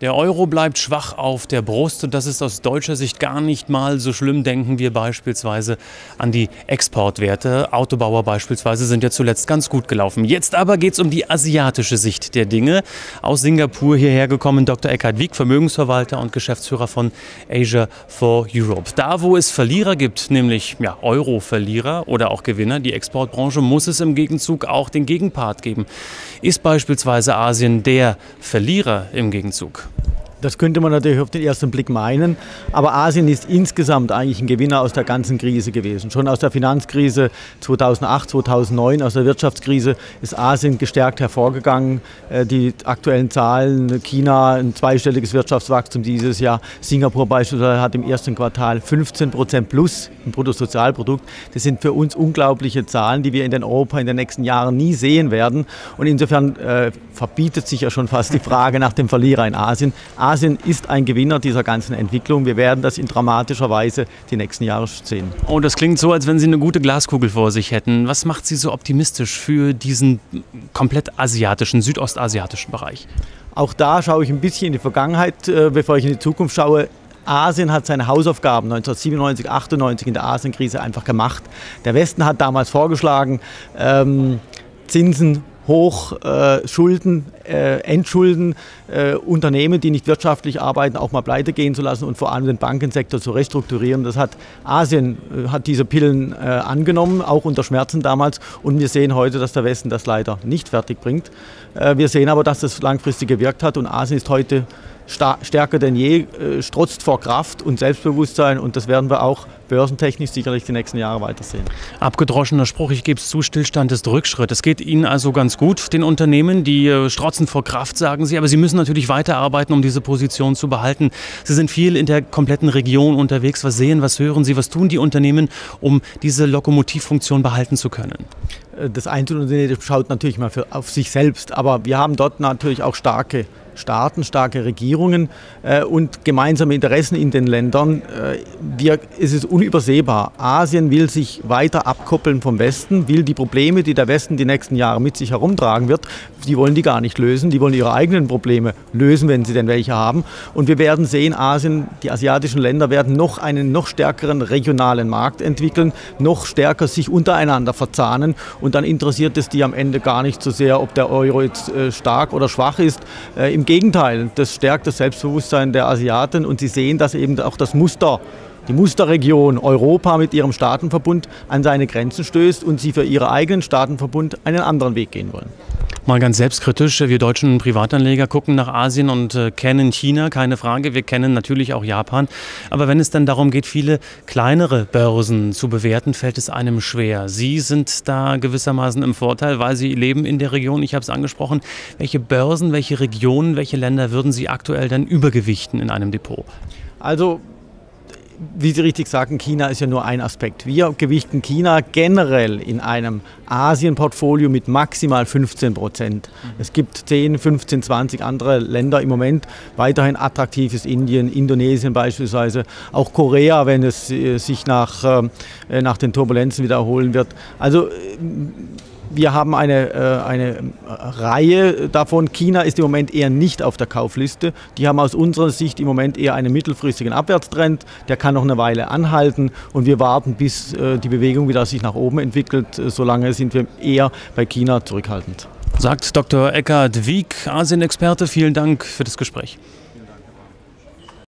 Der Euro bleibt schwach auf der Brust und das ist aus deutscher Sicht gar nicht mal so schlimm. Denken wir beispielsweise an die Exportwerte. Autobauer beispielsweise sind ja zuletzt ganz gut gelaufen. Jetzt aber geht es um die asiatische Sicht der Dinge. Aus Singapur hierher gekommen Dr. Eckhard Wieck, Vermögensverwalter und Geschäftsführer von Asia for Europe. Da, wo es Verlierer gibt, nämlich ja, Euro-Verlierer oder auch Gewinner, die Exportbranche, muss es im Gegenzug auch den Gegenpart geben. Ist beispielsweise Asien der Verlierer im Gegenzug? Das könnte man natürlich auf den ersten Blick meinen, aber Asien ist insgesamt eigentlich ein Gewinner aus der ganzen Krise gewesen. Schon aus der Finanzkrise 2008, 2009, aus der Wirtschaftskrise ist Asien gestärkt hervorgegangen. Äh, die aktuellen Zahlen, China ein zweistelliges Wirtschaftswachstum dieses Jahr, Singapur beispielsweise hat im ersten Quartal 15 Prozent plus im Bruttosozialprodukt. Das sind für uns unglaubliche Zahlen, die wir in den Europa in den nächsten Jahren nie sehen werden. Und insofern äh, verbietet sich ja schon fast die Frage nach dem Verlierer in Asien. Asien ist ein Gewinner dieser ganzen Entwicklung. Wir werden das in dramatischer Weise die nächsten Jahre sehen. Oh, das klingt so, als wenn Sie eine gute Glaskugel vor sich hätten. Was macht Sie so optimistisch für diesen komplett asiatischen, südostasiatischen Bereich? Auch da schaue ich ein bisschen in die Vergangenheit, äh, bevor ich in die Zukunft schaue. Asien hat seine Hausaufgaben 1997, 98 in der Asienkrise einfach gemacht. Der Westen hat damals vorgeschlagen, ähm, Zinsen hoch, äh, äh, Entschulden, äh, Unternehmen, die nicht wirtschaftlich arbeiten, auch mal pleite gehen zu lassen und vor allem den Bankensektor zu restrukturieren. Das hat Asien äh, hat diese Pillen äh, angenommen, auch unter Schmerzen damals. Und wir sehen heute, dass der Westen das leider nicht fertig bringt. Äh, wir sehen aber, dass das langfristig gewirkt hat und Asien ist heute stärker denn je, äh, strotzt vor Kraft und Selbstbewusstsein und das werden wir auch börsentechnisch sicherlich die nächsten Jahre weitersehen. Abgedroschener Spruch, ich gebe es zu, Stillstand ist Rückschritt. Es geht Ihnen also ganz gut, den Unternehmen, die äh, strotzen vor Kraft, sagen Sie, aber Sie müssen natürlich weiterarbeiten, um diese Position zu behalten. Sie sind viel in der kompletten Region unterwegs. Was sehen, was hören Sie, was tun die Unternehmen, um diese Lokomotivfunktion behalten zu können? Äh, das Einzelunternehmen schaut natürlich mal für, auf sich selbst, aber wir haben dort natürlich auch starke Staaten, starke Regierungen äh, und gemeinsame Interessen in den Ländern. Äh, wir, es ist unübersehbar. Asien will sich weiter abkoppeln vom Westen, will die Probleme, die der Westen die nächsten Jahre mit sich herumtragen wird, die wollen die gar nicht lösen. Die wollen ihre eigenen Probleme lösen, wenn sie denn welche haben. Und wir werden sehen, Asien, die asiatischen Länder werden noch einen noch stärkeren regionalen Markt entwickeln, noch stärker sich untereinander verzahnen. Und dann interessiert es die am Ende gar nicht so sehr, ob der Euro jetzt äh, stark oder schwach ist. Äh, Im Gegenteil, das stärkt das Selbstbewusstsein der Asiaten und sie sehen, dass eben auch das Muster die Musterregion Europa mit ihrem Staatenverbund an seine Grenzen stößt und sie für ihren eigenen Staatenverbund einen anderen Weg gehen wollen. Mal ganz selbstkritisch, wir deutschen Privatanleger gucken nach Asien und äh, kennen China, keine Frage. Wir kennen natürlich auch Japan. Aber wenn es dann darum geht, viele kleinere Börsen zu bewerten, fällt es einem schwer. Sie sind da gewissermaßen im Vorteil, weil Sie leben in der Region. Ich habe es angesprochen. Welche Börsen, welche Regionen, welche Länder würden Sie aktuell dann übergewichten in einem Depot? Also wie Sie richtig sagen, China ist ja nur ein Aspekt. Wir gewichten China generell in einem Asien-Portfolio mit maximal 15 Prozent. Es gibt 10, 15, 20 andere Länder im Moment. Weiterhin attraktiv ist Indien, Indonesien beispielsweise, auch Korea, wenn es äh, sich nach, äh, nach den Turbulenzen wieder erholen wird. Also äh, wir haben eine, äh, eine Reihe davon. China ist im Moment eher nicht auf der Kaufliste. Die haben aus unserer Sicht im Moment eher einen mittelfristigen Abwärtstrend. Der kann noch eine Weile anhalten und wir warten, bis äh, die Bewegung wieder sich nach oben entwickelt. Solange sind wir eher bei China zurückhaltend. Sagt Dr. Eckhard Wieck, Asien-Experte. Vielen Dank für das Gespräch.